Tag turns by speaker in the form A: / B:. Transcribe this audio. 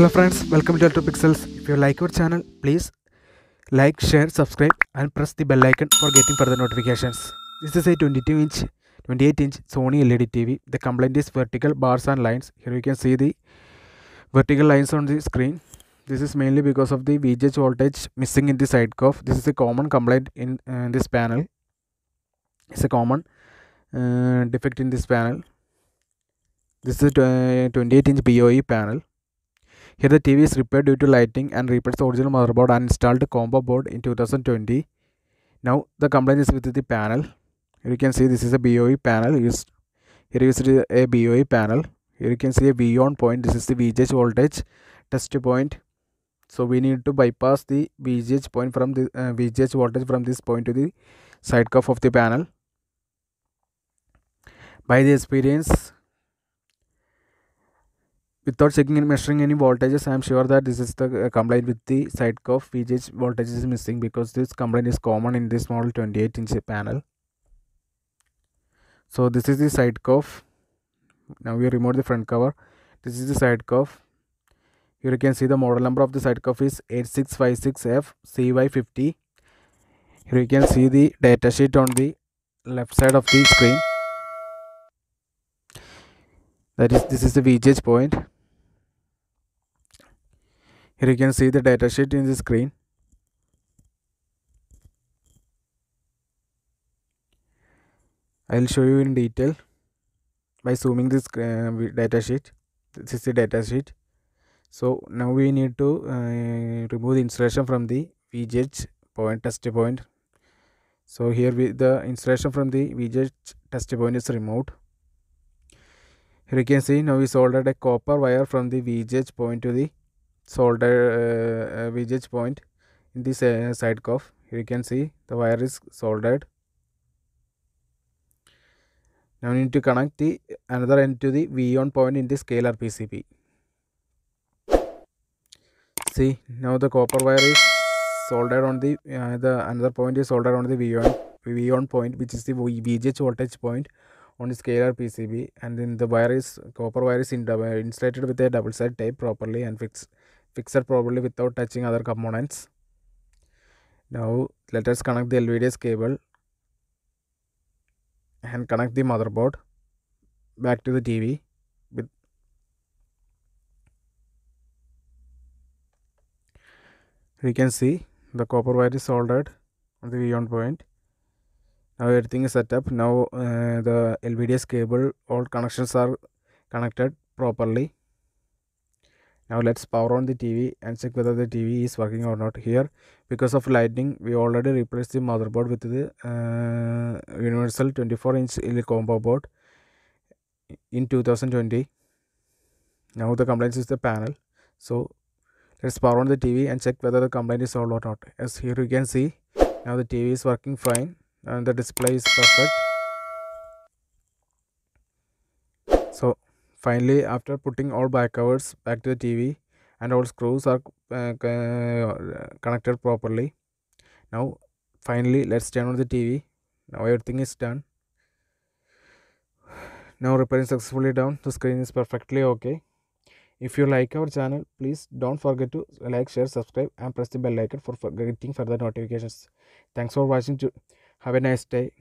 A: Hello friends, welcome to Electro Pixels. If you like our channel, please like, share, subscribe and press the bell icon for getting further notifications. This is a 22 inch, 28 inch Sony LED TV. The complaint is vertical bars and lines. Here you can see the vertical lines on the screen. This is mainly because of the VGH voltage missing in the side COF. This is a common complaint in uh, this panel. It's a common uh, defect in this panel. This is a 28 inch BOE panel. Here the TV is repaired due to lighting and replaced the original motherboard and installed combo board in 2020. Now the complaint is with the panel. Here you can see this is a BOE panel used. Here is a BOE panel. Here you can see a V on point. This is the VGH voltage test point. So we need to bypass the VGH point from the uh, VGH voltage from this point to the side COF of the panel. By the experience, without checking and measuring any voltages i am sure that this is the uh, complaint with the side COF vgh voltage is missing because this complaint is common in this model 28 inch panel. So this is the side COF now we remove the front cover. This is the side COF here you can see the model number of the side COF is 8656f cy50 here you can see the datasheet on the left side of the screen. That is this is the VGH point here you can see the datasheet in the screen. I'll show you in detail by zooming this uh, datasheet this is the datasheet so now we need to uh, remove the installation from the VGH point test point. So here we, the installation from the VGH test point is removed. Here you can see now we soldered a copper wire from the VGH point to the solder uh, uh, point in this uh, side COF. Here you can see the wire is soldered. Now we need to connect the another end to the V on point in the scaler PCB see now the copper wire is soldered on the uh, the another point is soldered on the V on V on point which is the VGH voltage point on the scaler PCB and then the wire is copper wire is in double, insulated with a double side tape properly and fix, fixed properly without touching other components. Now let us connect the LVDS cable and connect the motherboard back to the TV with you can see the copper wire is soldered on the V on point. Now everything is set up. Now uh, the lvds cable all connections are connected properly now let's power on the tv and check whether the tv is working or not here. Because of lightning we already replaced the motherboard with the uh, universal 24 inch combo board in 2020 now the complaint is the panel. So let's power on the tv and check whether the complaint is solved or not. As here you can see now the tv is working fine and the display is perfect so finally after putting all back covers back to the tv and all screws are uh, connected properly now finally let's turn on the tv now everything is done. Now repairing successfully done. the screen is perfectly okay. If you like our channel please don't forget to like share subscribe and press the bell icon for getting further notifications. Thanks for watching have a nice day